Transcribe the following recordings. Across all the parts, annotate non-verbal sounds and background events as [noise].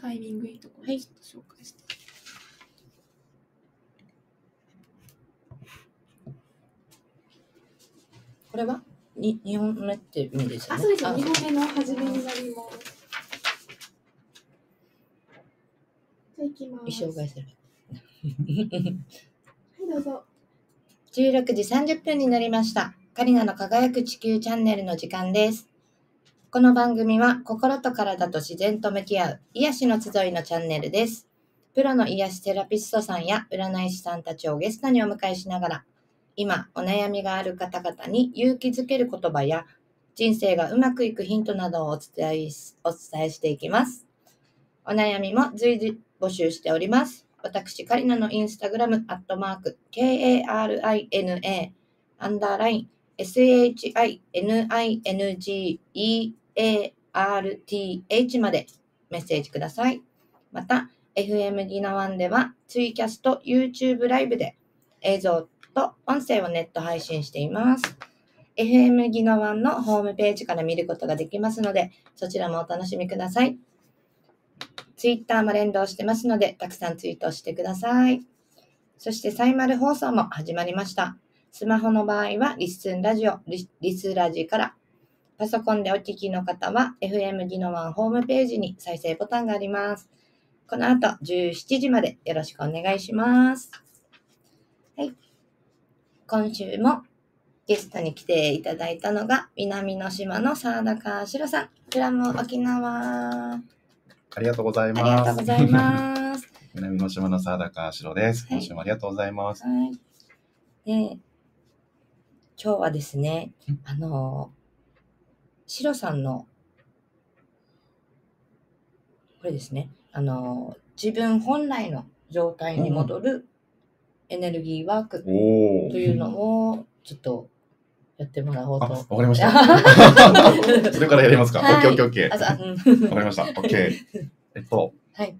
タイミングいいところでちょっと紹介して。これは？に2本目って意味ですよあ、ね。そうですよ。あ2本目の始めになります。じゃあ行きます。一生返せる。[laughs] はい、どうぞ。16時30分になりました。カリナの輝く地球チャンネルの時間です。この番組は心と体と自然と向き合う癒しの集いのチャンネルです。プロの癒しセラピストさんや占い師さんたちをゲストにお迎えしながら、今お悩みがある方々に勇気づける言葉や人生がうまくいくヒントなどをお伝えお伝えしていきます。お悩みも随時募集しております。私、カリナのインスタグラム、アットマーク、K-A-R-I-N-A、アンダーライン、SHININGE arth までメッセージください。また、FM ギナワンでは、ツイキャスト、YouTube ライブで映像と音声をネット配信しています。FM ギナワンのホームページから見ることができますので、そちらもお楽しみください。ツイッターも連動してますので、たくさんツイートしてください。そして、サイマル放送も始まりました。スマホの場合は、リスンラジオ、リスラジから。パソコンでお聞きの方は、FM ギノワンホームページに再生ボタンがあります。この後、17時までよろしくお願いします。はい。今週もゲストに来ていただいたのが、南の島の沢田しろさん、フラム沖縄。ありがとうございありがます。とうございます。[laughs] 南の島の沢高しろです。はい今週もありがとうございます。はい。で、今日はですねん、あの、シロさんの、これですね、あの、自分本来の状態に戻るエネルギーワークと。いうのを、ちょっとやってもらおうあ、と。わかりました。[laughs] それからやりますか。オはいッケーオッケーオッケー。わかりました。オッケー。[laughs] えっと、はい。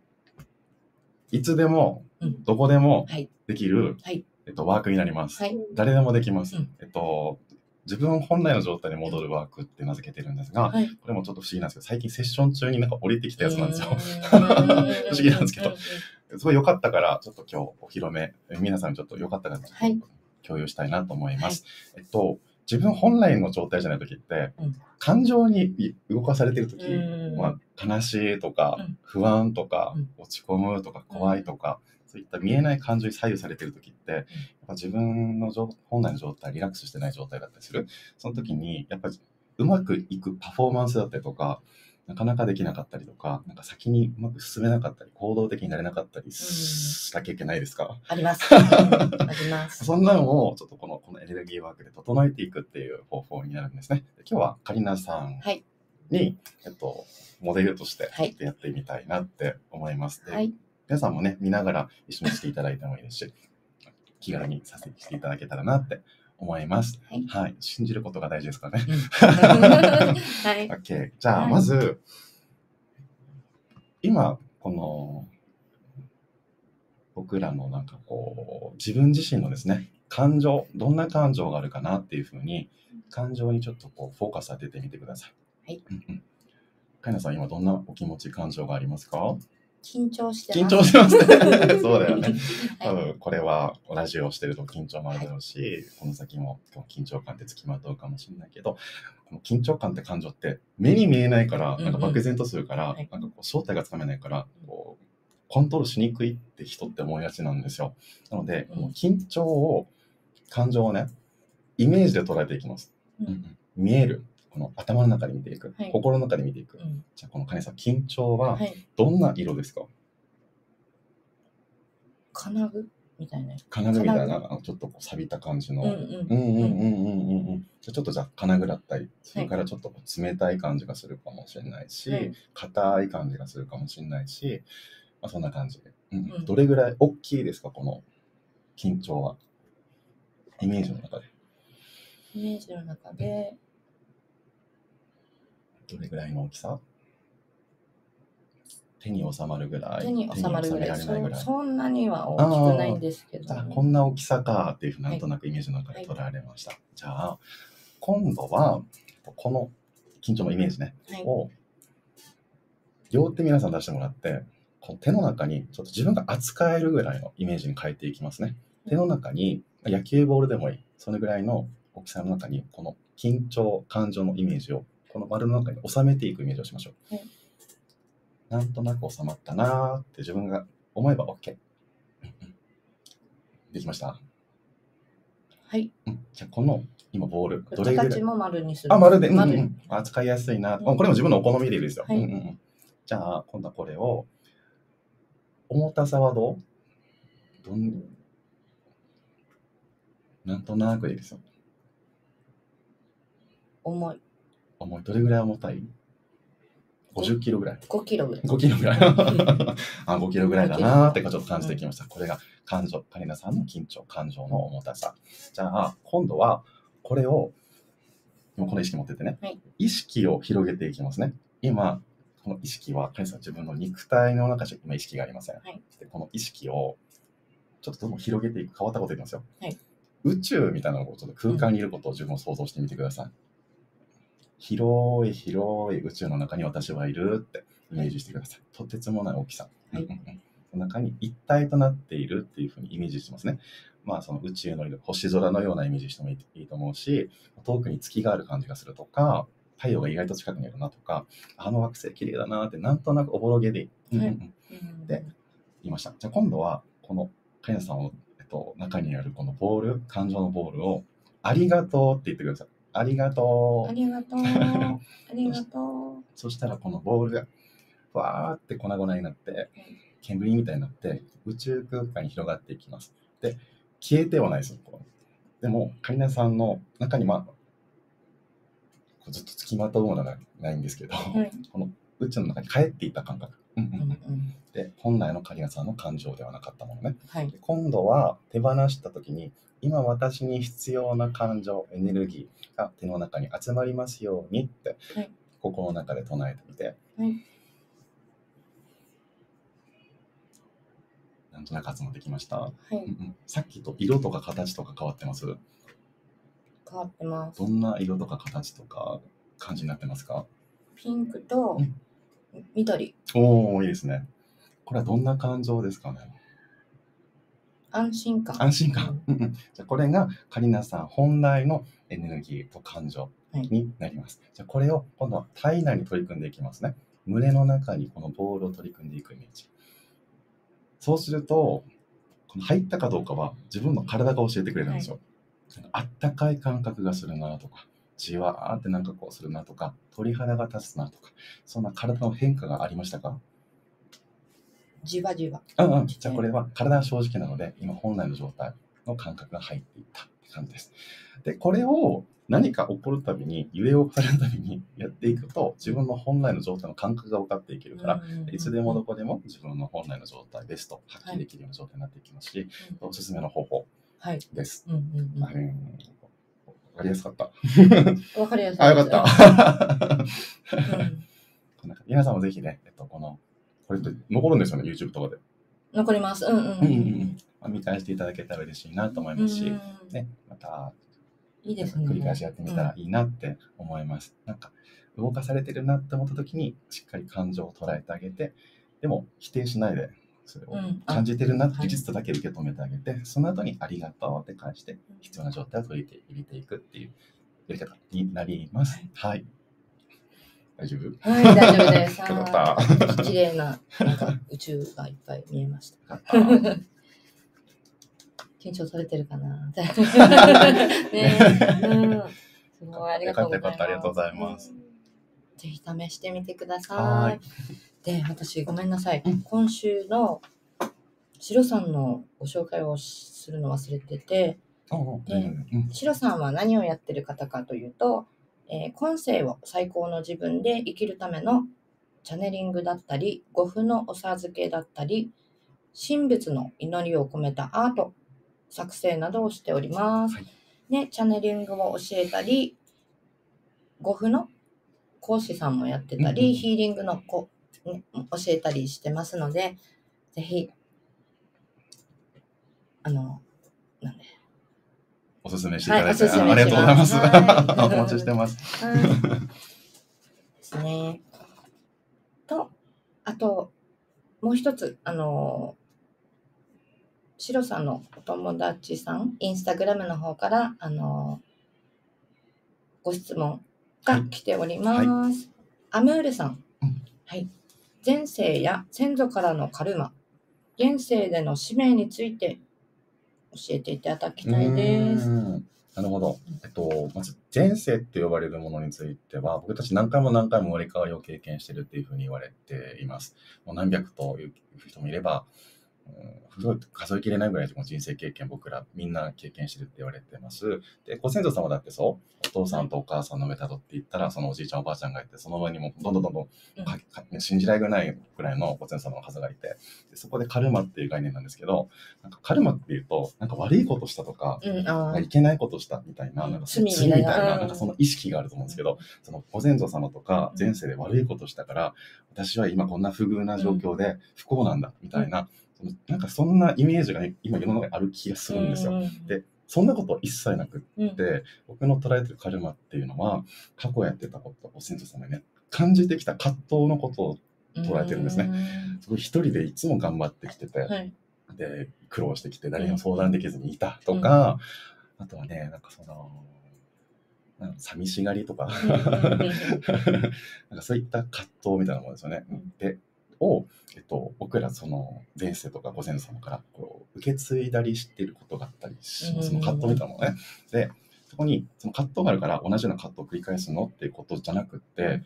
いつでもうん、どこでもはいできる、はいえっと、ワークになります。はい。誰でもできます。うんえっと、自分本来の状態に戻るワークって名付けてるんですが、はい。これもちょっと不思議なんですけど、最近セッション中になんか降りてきたやつなんですよ。不 [laughs] 不思議なんですけど。すごい良かったから、ちょっと今日お披露目、え皆さんにちょっと良かったから、共有したいなと思います。えっと、自分本来の状態じゃない時って、うん。感情に動かされてる時、うん。まあ、悲しいとか、うん。不安とか、うん。落ち込むとか、怖いとか、そういった見えない感情に左右されてる時って、やっぱ自分の状本来の状態、リラックスしてない状態だったりする。その時に、やっぱりうまくいくパフォーマンスだったりとか、なかなかできなかったりとか、なんか先にうまく進めなかったり、行動的になれなかったりしなきゃいけないですか、あります。うんあります。[laughs] そんなのをちょっとこのこのエネルギーワークで整えていくっていう方法になるんですね。で今日はカリナさんはい。に、えっと、モデルとしてはいやってみたいなって思います。ではい。皆さんもね、見ながら一緒にしていただいてもいいですし、気軽にさせていただけたらなって思います。はい。はい。信じることが大事ですからね。[laughs] はい。OK。じゃあ、はいまず、今、この、僕らのなんかこう、自分自身のですね、感情、どんな感情があるかなっていうふうに、感情にちょっとこう、フォーカス当ててみてください。はい。うんうん。かいなさん、今どんなお気持ち、感情がありますか？緊張して緊。張してますね。[laughs] そうだよね。多はい。分これはラジオをしてると緊張もあるだろうし、この先も緊張感ってつきまとうかもしれないけど、この緊張感って感情って目に見えないから、うんうんなんか漠然とするから、はいなんかこう正体がつかめないから、こうコントロールしにくいって人って思いがちなんですよ。なので、うんこの緊張を、感情をね、イメージで捉えていきます。うんうんうん見える。この頭の中で見ていく。はい心の中で見ていく。うんじゃあこの金さん、緊張ははい。どんな色ですか、金具みたいな。金具みたいな、ちょっとこう錆びた感じの。うんうん。うんうんうんうんうんうん。じゃあちょっとじゃあ金具だったり、それからちょっとこう冷たい感じがするかもしれないしはい、硬、い感じがするかもしれないし、まあ、そんな感じで、うんうんどれぐらい大きいですか、この緊張は？イメージの中で。イメージの中で、どれぐらいの大きさ？手に収まるぐらい？手に収まるぐらい。そそんなには大きくないんですけどじゃあ、こんな大きさかっていうふうになんとなくイメージの中で捉えられました。じゃあ、今度は、この緊張のイメージね、はい。を両手皆さん出してもらって、この手の中にちょっと自分が扱えるぐらいのイメージに変えていきますね。手の中に、まあ野球ボールでもいい、それぐらいの大きさの中に、この緊張、感情のイメージを、この丸の中に収めていくイメージをしましょう。はいなんとなく収まったなーって自分が思えば OK。[laughs] できました、はい。うん、じゃあこの今ボール、こどれぐらい？形も丸にする。あ、丸で、うんうん扱いやすいな。うんこれも自分のお好みでいいですよ。はいうんうんうん、じゃあ、今度はこれを、重たさはどう？どんなんとなくでいいですよ。重い。重い。どれぐらい重たい ?50 キロぐらい。5キロぐらい。5キロぐらい。[laughs] あ、5キロぐらいだなーってちょっと感じてきました。これが感情、カリナさんの緊張、感情の重たさ。じゃあ、今度はこれを、もうこの意識持っててね、はい意識を広げていきますね。今、この意識は、カリナさん自分の肉体の中しか今意識がありません。はいでこの意識をちょっとどんどん広げていく、変わったこと言いますよ。はい宇宙みたいなのをちょっと空間にいることを自分を想像してみてください。広い広い宇宙の中に私はいるってイメージしてください。とてつもない大きさ。はい [laughs] 中に一体となっているっていうふうにイメージしてますね。まあその宇宙の星空のようなイメージしてもいいと思うし、遠くに月がある感じがするとか、太陽が意外と近くにいるなとか、あの惑星綺麗だなってなんとなくおぼろげでいで言いました。じゃあ今度は、このカイナさんを、えっと、中にあるこのボール、感情のボールを、ありがとうって言ってください。ありがとう。ありがとう。ありがとう。[laughs] そしたらこのボールが、ふわーって粉々になって、煙みたいになって、宇宙空間に広がっていきます。で、消えてはないですよ。こうでも、カリナさんの中に、まあ、ずっと付きまとうものがないんですけど、はいこの宇宙の中に帰っていった感覚。うんうんうんうんで、本来のカリナさんの感情ではなかったものね。はい。で今度は手放した時に今私に必要な感情エネルギーが手の中に集まりますようにって、はい。心の中で唱えてみて、はい。なんとなく集まってきました、はい。うんうん。さっきと色とか形とか変わってます？変わってます。どんな色とか形とか感じになってますか？ピンクとうん。緑。おおいいですね。これはどんな感情ですかね？安心感。安心感、うんうん、じゃあこれがカリナさん本来のエネルギーと感情になります、じゃあこれを今度は体内に取り組んでいきますね。胸の中にこのボールを取り組んでいくイメージ。そうするとこの入ったかどうかは自分の体が教えてくれるんですよ、あったかい感覚がするなとかじわーってなんかこうするなとか鳥肌が立つなとかそんな体の変化がありましたか？じわじわ。うんうん、じゃあこれは体は正直なので今本来の状態の感覚が入っていったって感じです。でこれを何か起こるたびに揺れを重ねるたびにやっていくと自分の本来の状態の感覚が分かっていけるから、いつでもどこでも自分の本来の状態ベスト発揮できるような状態になっていきますし、うんおすすめの方法はい。です。うんうんうんあれわかりやすかった。わかりやすい。あ、よかった。うん [laughs] 皆さんもぜひね、えっと、この、これって残るんですよね、YouTube とかで。残ります。うんうんうんうんうんまあ見返していただけたら嬉しいなと思いますし、うんね、またいいですね。繰り返しやってみたらいいなって思います。なんか動かされてるなって思った時にしっかり感情を捉えてあげて、でも否定しないでそれを感じてるなってはい事実だけ受け止めてあげて、その後にありがとうって返して必要な状態を取り入れていくっていうやり方になります。はい。大丈夫？はい、大丈夫です。[laughs] よかったはい綺麗な、なんか宇宙がいっぱい見えました。緊張されてるかな？[laughs] ねえ、うん。すごい、ありがとうございます。ありがとうございますうん。ぜひ試してみてくだはさーいい。で、私、ごめんなさい。うん今週のシロさんのご紹介をするの忘れてて、でうんシロさんは何をやってる方かというと、えー今世を最高の自分で生きるためのチャネリングだったり、護符のお授けだったり、神仏の祈りを込めたアート、作成などをしております。はいで、チャネリングを教えたり、護符の講師さんもやってたり、うんうんヒーリングのこ、ね、教えたりしてますので、ぜひ、あの、なんで、おすすめしていただいて、はいあありがとうございます。はい [laughs] お待ちしてます。はい。ですね。と、あと、もう一つ、あの、シロさんのお友達さん、インスタグラムの方から、あの、ご質問が来ております。アムールさんはい。前世や先祖からのカルマ、現世での使命について教えていただきたいです。なるほど。えっと、まず、前世って呼ばれるものについては、僕たち何回も何回も折り替わりを経験してるっていうふうに言われています。もう何百という人もいれば、すごい数えきれないぐらいの人生経験僕らみんな経験してるって言われてます。で、ご先祖様だってそう、お父さんとお母さんのメタドって言ったら、そのおじいちゃんおばあちゃんがいて、その場にもどんどんどんどん信じられないぐらいのご先祖様の数がいて、でそこでカルマっていう概念なんですけど、なんかカルマっていうと、なんか悪いことしたとか、うん、あいけないことしたみたいな、なんか罪みたいな。な、うん。かその意識があると思うんですけど、そのご先祖様とか前世で悪いことしたから、私は今こんな不遇な状況で不幸なんだ、みたいな、なんかそんなイメージが今世の中にある気がするんですよ。うんでそんなことは一切なくっうん。て、僕の捉えてるカルマっていうのは、過去やってたこと、ご先祖様にね、感じてきた葛藤のことを捉えてるんですね。すごい一人でいつも頑張ってきてて、はい。で苦労してきて誰にも相談できずにいたとか、あとはねなんかそのなんか寂しがりとか。なんかそういった葛藤みたいなものですよね。うん。でを、えっと、僕らその前世とかご先祖様からこう受け継いだりしていることがあったりします、その葛藤みたいなものね。でそこにその葛藤があるから同じような葛藤を繰り返すのっていうことじゃなくって、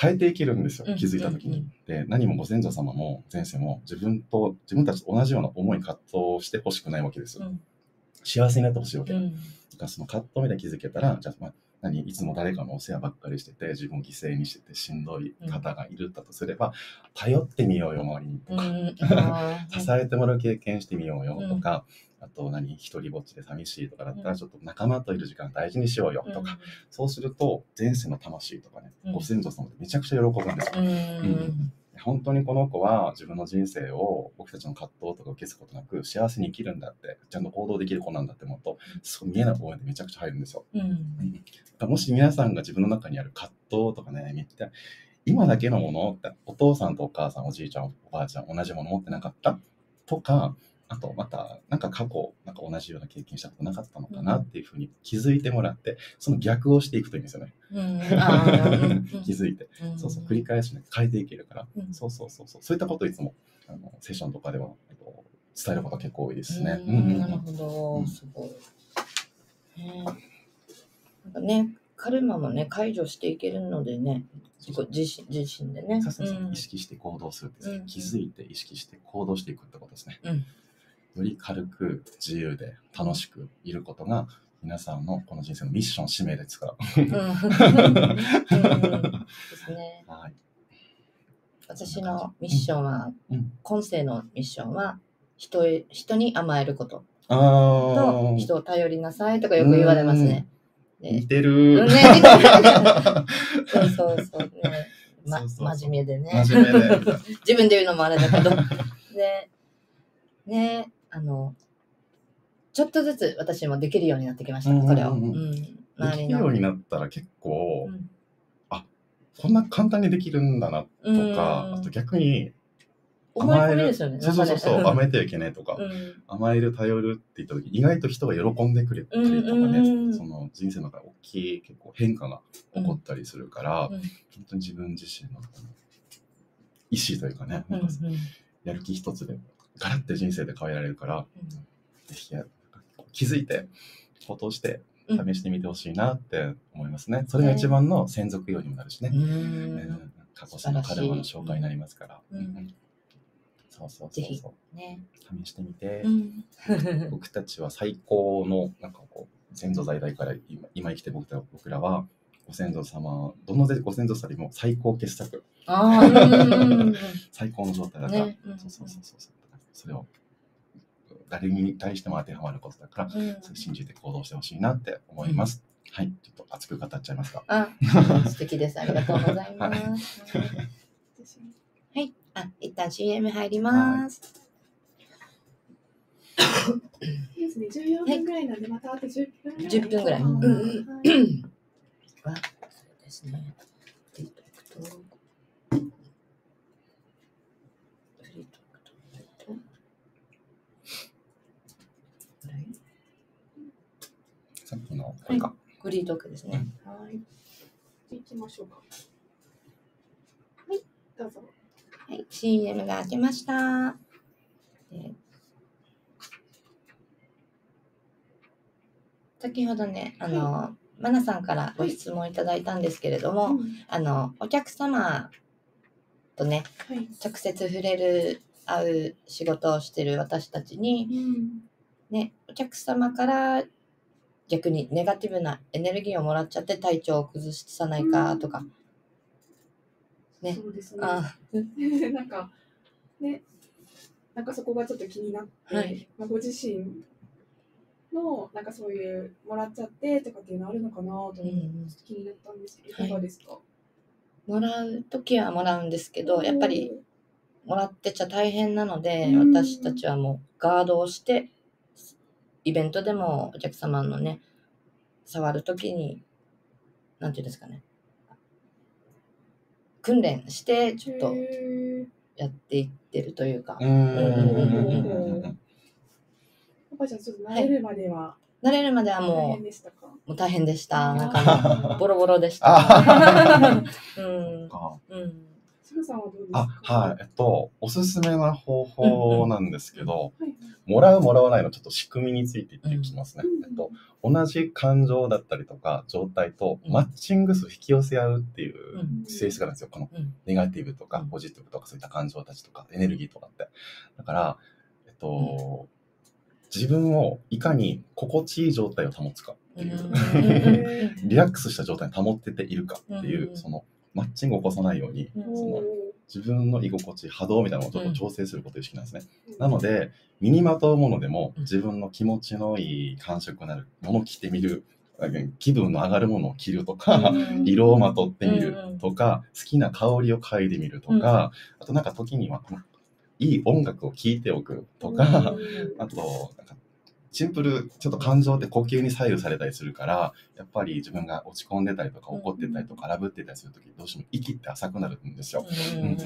変えていけるんですようん。気づいた時に。うん。で何もご先祖様も前世も自分と自分たちと同じような思い葛藤をしてほしくないわけです。うん。幸せになってほしいわけ。だからその葛藤みたいに気づけたらじゃあ、まあ、何いつも誰かのお世話ばっかりしてて自分を犠牲にしててしんどい方がいるんだとすれば、頼ってみようよ周りにとか、うん [laughs] 支えてもらう経験してみようよとか、あと何一人ぼっちで寂しいとかだったうん。らちょっと仲間といる時間大事にしようよとか、そうすると前世の魂とかね、うん。ご先祖様ってめちゃくちゃ喜ぶんですよ。うん。うん本当にこの子は自分の人生を僕たちの葛藤とか受け継ぐことなく幸せに生きるんだってちゃんと行動できる子なんだって思うとそう見えない応援でめちゃくちゃ入るんですよ。うん。だからもし皆さんが自分の中にある葛藤とかね見て今だけのものってお父さんとお母さんおじいちゃんおばあちゃん同じもの持ってなかった？とかあとまたなんか過去なんか同じような経験したことなかったのかなっていうふうに気づいてもらってその逆をしていくといいんですよね。うん。[laughs] 気づいてうんそうそう繰り返しね変えていけるから、うんそうそうそうそう。そういったことをいつもあのセッションとかではえっと伝えることが結構多いですね。なるほど、すごい。ねなんかね、カルマもね、解除していけるのでね、自己自身自身でね。そうそうそう。うん。意識して行動するって、うん。気づいて意識して行動していくってことですね。うんより軽く自由で楽しくいることが皆さんのこの人生のミッション使命ですか。ら。はい。私のミッションは、うん今世のミッションは人へ人に甘えることあとー人を頼りなさいとかよく言われますね。で似てうるん。ね、[laughs] そうそうそうね。ま、そうそう真面目でね。真面目で。[laughs] 自分で言うのもあれだけど。[laughs] で、ね、あの、ちょっとずつ私もできるようになってきました、それを。で周りの。きるようになったら結構、うん。こんな簡単にできるんだなとか、うん。あと逆に思い込みですよね。そうそうそうそう、なんかね甘えてはいけないとか、うん。甘える頼るって言った時意外と人が喜んでくれたりとかね、うんその人生の中で大きい結構変化が起こったりするから、うん。本当に自分自身の意志というかね、うんなん。かやる気一つでガラッて人生で変えられるから、ぜひや気づいて行動して試してみてほしいなって思いますね。それが一番の専属用にもなるしね。うん。うん。過去のカルマの紹介になりますから。うん。うん。そうそうそうそね。う。試してみて。うん。[laughs] 僕たちは最高のなんかこう先祖代々から今今生きてる僕ら僕らはご先祖様どのご先祖様よりも最高傑作。[laughs] 最高の状態だから、ね。うん。そうそうそうそうそれを誰に対しても当てはまることだから、うんそれ信じて行動してほしいなって思います、はいちょっと熱く語っちゃいますがあ、[laughs] 素敵です。ありがとうございます。私 [laughs] もはい。あ、一旦 CM 入ります。いいですね、14分ぐらいなんで、またあと10分ぐらい。10分ぐらいうんうんはですね。フリートークとこれさっきの、これか。フリートークですね。はい。行きましょうか。はい、どうぞ。はい、CM が開けました。で先ほどね、あの、マナさんからご質問いただいたんですけれども、うんあの、お客様とね、はい。直接触れる、会う仕事をしてる私たちに、うん。ね、お客様から逆にネガティブなエネルギーをもらっちゃって体調を崩さないかとか、ね。そうですね。あ [laughs] なんか、ね、なんかそこがちょっと気になって、はい。まあ、ご自身の、なんかそういう、もらっちゃってとかっていうのあるのかなと思って、うんちょっと気になったんですけど、いかがですか、もらう時はもらうんですけど、やっぱりもらってちゃ大変なので、うん。私たちはもうガードをして、イベントでもお客様のね、触るときに、なんていうんですかね、訓練して、ちょっとやっていってるというかう、ーん。うんうんうんやっぱじゃあちょっと慣れるまでは慣れるまでは大も変でしたか、う、もう大変でした。なんか [laughs] ボロボロでした。あうん。あうん。さんはどうですか？あ、はい。えっと、おすすめな方法なんですけど、はい。もらうもらわないのちょっと仕組みについて言っていきますね。うん。えっと、同じ感情だったりとか状態とうん。マッチング数を引き寄せ合うっていううん性質があるんですよ。このうん。ネガティブとかうん。ポジティブとかそういった感情たちとかエネルギーとかって。だから、えっと、自分をいかに心地いい状態を保つかっていう、うん。[laughs] リラックスした状態に保ってているかっていう、うん。そのマッチングを起こさないように、うん。その自分の居心地、波動みたいなのをちょっと調整することを意識なんですね。うん。なので、身にまとうものでもうん。自分の気持ちのいい感触になるものを着てみる、気分の上がるものを着るとか、うん。色をまとってみるうん。とか、好きな香りを嗅いでみるとか、あとなんか時には、いい音楽を聴いておくとか、うん。あと、なんかシンプル、ちょっと感情って呼吸に左右されたりするから、やっぱり自分が落ち込んでたりとか怒ってたりとか荒ぶってたりするとき、どうしても息って浅くなるんですよ。うん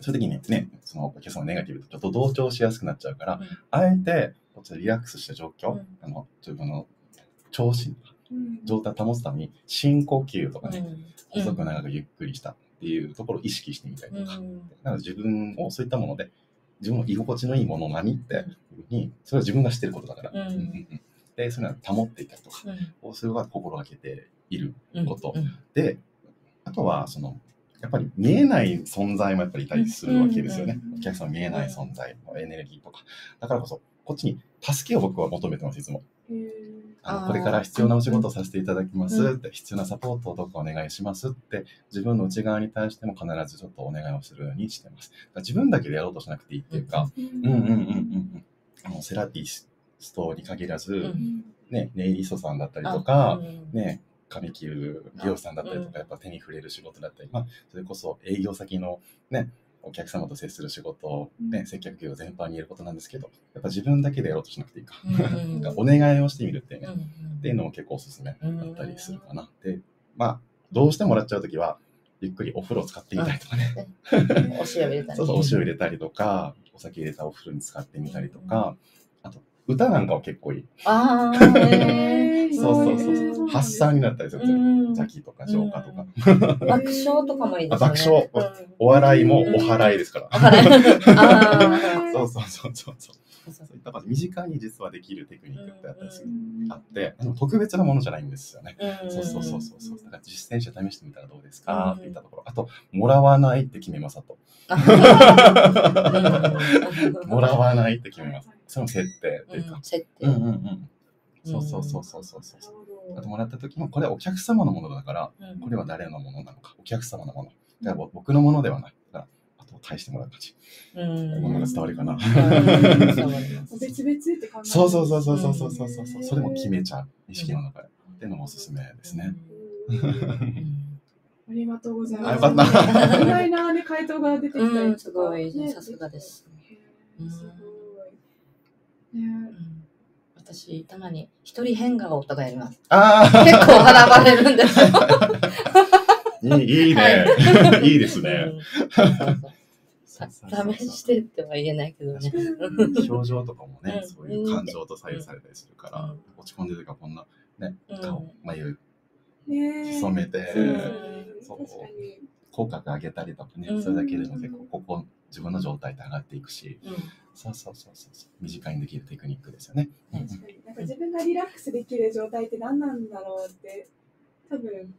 そういう時にね、そのお客様のネガティブとちょっと同調しやすくなっちゃうから、うん。あえて、こっリラックスした状況、うん。あの自分の調子、うん状態を保つために、深呼吸とかね、うん。細く長くゆっくりしたっていうところを意識してみたりとか、うん。だから自分をそういったもので、自分の居心地のいいもの何っていうふうに、それは自分が知ってることだから、うん。うんで、そういうのを保っていたりとか、うん。それは心がけているうんことうん。で、あとは、その、やっぱり見えない存在もやっぱりいたりするわけですよね。うん。お客さん見えない存在のエネルギーとか。だからこそ、こっちに助けを僕は求めてます、いつも。あのこれから必要なお仕事をさせていただきますうんって、必要なサポートをどうかお願いしますって、自分の内側に対しても必ずちょっとお願いをするようにしてます。自分だけでやろうとしなくていいっていうか、うんうんうんうん。あのセラピストに限らず、うんね、ネイリストさんだったりとか、うんね、髪切る美容師さんだったりとか、やっぱ手に触れる仕事だったり、まあ、それこそ営業先のね、お客様と接する仕事を、ね、接客業全般に言えることなんですけど、やっぱ自分だけでやろうとしなくていいか。[laughs] お願いをしてみるっていうね、うんっていうのも結構おすすめだったりするかな。で、まあ、どうしてもらっちゃうときは、ゆっくりお風呂使ってみたりとかね。[laughs] お塩入れたり。そうそう、お塩入れたりとか、お酒入れたお風呂に使ってみたりとか、歌なんかは結構いい。ああ、[laughs] そうそうそう。発散になったりする邪気とか浄化とか。爆笑とかもいいですよね。あ爆笑うんお笑いもお払いですから。[laughs] そうそうそうそうそう。いった身近に実はできるテクニックってあったりする。あって、でも特別なものじゃないんですよね。ーそうそうそうそうそう。だから実践して試してみたらどうですか、うんって言ったところ。あと、もらわないって決めますと。うん [laughs] もらわないって決めます。それも設定っていうかうん。設定うんうんうん。そうそうそうそうそうそう。あともらった時も、これはお客様のものだから、うんこれは誰のものなのか、お客様のもの。だから僕のものではない。だから、あと返してもらう感じ。うんものが伝わるかな。[laughs] 別々って考えそうそうそうそうそうそうそうそうそう。それも決めちゃう。意識の中で。っていうのもおすすめですね。うんうんありがとうございあます。よかった [laughs] 意外なね回答が出てきたりとか、うんすごいねさすがです。へーすごい。ね。うん。私、たまに一人変顔とかやります。あ結構笑われるんですよ。あ [laughs] いいいいね。い。[laughs] いですね。試してっては言えないけどね。表情とかもね、うん。そういう感情と左右されたりするから、うん。落ち込んでる時はこんなね、うん。顔、眉、潜めて、うん。そう。口角上げたりとかね、うん。それだけでも結構ここ自分の状態って上がっていくし、うん。そうそうそうそうそう。短いにできるテクニックですよね。確かに。なんか自分がリラックスできる状態って何なんだろうって、多分、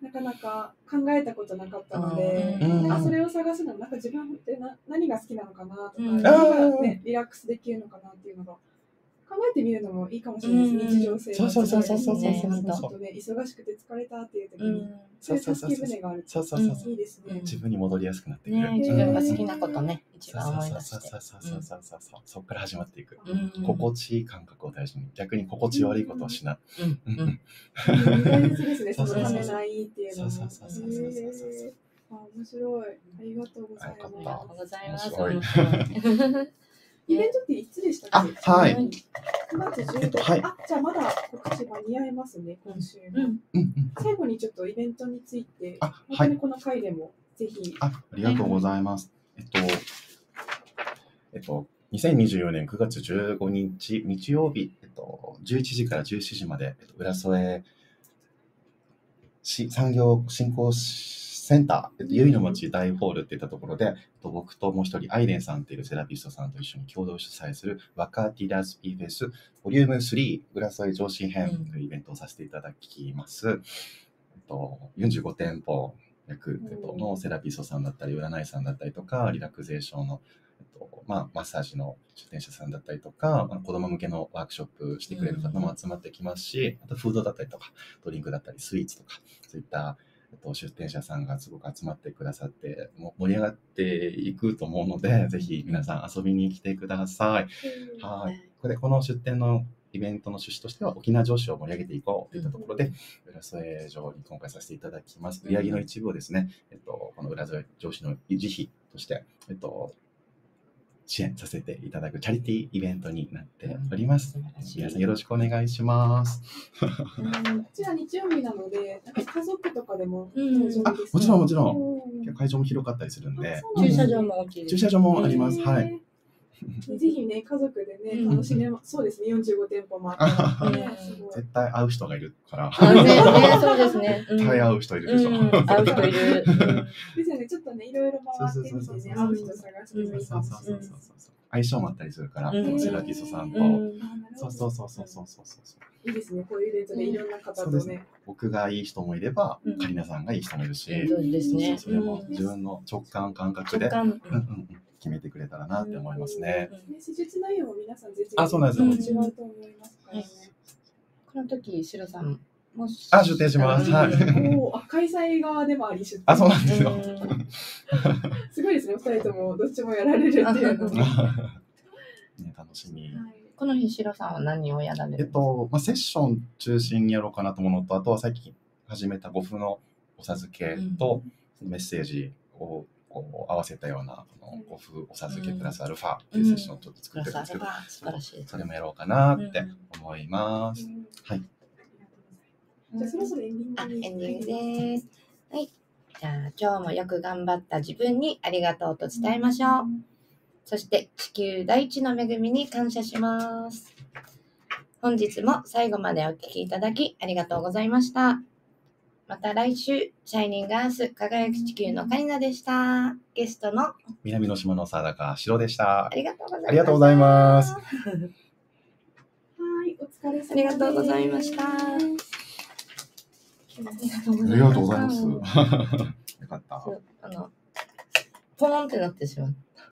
なかなか考えたことなかったので、うん。なんかそれを探すのも、なんか自分ってな何が好きなのかなとか、うん。何が、ね、リラックスできるのかなっていうのが、考えてみるのもいいかもしれないです、うん日常生活そうそうそうそうそうそうちそう。ょっとね、忙しくて疲れたっていう時に、うん。そういう助け舟があるそうそうそうそうといいですね。うん。自分に戻りやすくなってくる。ね自分が好きなことね、一そう番思いそう出し。て。そうそうそうそうそうそうそう。そこから始まっていく。うん心地いい感覚を大事に逆に心地悪いことをしない。うんうん。うん大切ですね、そそうそうそうのためないっていうのも。そう。そうそうそうそう。そうへーあ、面白い。ありがとうございあよかっありまがとうございます。イベントっていつでしたっけ？あはい9月15日。えっとはいあ、じゃあまだ告知間に合いますね、今週も。うん。最後にちょっとイベントについて、あ、はい本当に。この回でもぜひ。あ、ありがとうございます。えっと、えっと、2024年9月15日日曜日、えっと、11時から17時まで、えっと、浦添し産業振興センター、えっと、ゆいの町大ホールっていったところで、えっと、僕ともう一人、アイレンさんっていうセラピストさんと一緒に共同主催するワカティラスピーフェスボリューム3浦添上新編というイベントをさせていただきます。えっと、45店舗役えっとのセラピストさんだったり、占い師さんだったりとか、リラクゼーションの、えっとまあ、マッサージの出店者さんだったりとか、まあ、子供向けのワークショップしてくれる方も集まってきますし、あとフードだったりとか、ドリンクだったり、スイーツとか、そういった、えっと、出店者さんがすごく集まってくださって、も盛り上がっていくと思うので、ぜひ皆さん遊びに来てください。はい。これでこの出店のイベントの趣旨としては、沖縄女子を盛り上げていこうといったところで、浦添城に今回させていただきます。売上の一部をですね、えっと、この浦添城市の維持費として、えっと、支援させていただくチャリティーイベントになっております。皆さんよろしくお願いします。うんこちら日曜日なので、なんか家族とかでもうんあもちろんもちろんうん会場も広かったりするんで駐車場も大きいです。駐車場もあります。はい。ぜひね、家族でね、うん楽しめま、そうですね、45店舗もああって、ね。絶対会う人がいるから、そうですね。うん絶対会う人いるでしょ。うん会う人いる。うんですよね、ちょっとね、いろいろ回ってみてね、そうそうそうそう会う人探してもいい。相性もあったりするから、うんセラピストさんと。そうそうそうそうそうそうそう。いいですね、こういうイベントでいろんな方とね。僕がいい人もいれば、うんカリナさんがいい人もいるし、そうですね。それもうん自分の直感感覚で、直感。うんうんうん決めてくれたらなって思いますね。施術内容も皆さん全然あそうなんです。よ違うと思いますから。ね。この時、シロさんもあ出店します。はい。開催側でもあり出店あ、そうなんですよ。うん。すごいですね、お二人ともどっちもやられるっていうの。は。[laughs] ね、楽しみ。この日、シロさんは何をやられるえっと、まあ、セッション中心にやろうかなと思うのと、あとは最近始めた5分のお授けと、メッセージをこう合わせたような、この5分お授けプラスアルファっていうセッションをちょっと作プラスってるんですけど、アルファ、素晴らしいです。それもやろうかなって思います。うんはい。じゃあそろそろエンディン、グに。エンディングです。はい。じゃあ、今日もよく頑張った自分にありがとうと伝えましょう。そして、地球大地の恵みに感謝します。本日も最後までお聞きいただきありがとうございました。また来週、シャイニングアース輝く地球のカリナでした。ゲストのあ南の島の佐高城でした。りがとうございました。ありがとうございますはい、お疲れ様です。ありがとうございました。ありがとうございます。よかった。[laughs] あの、ポーンってなってしまって。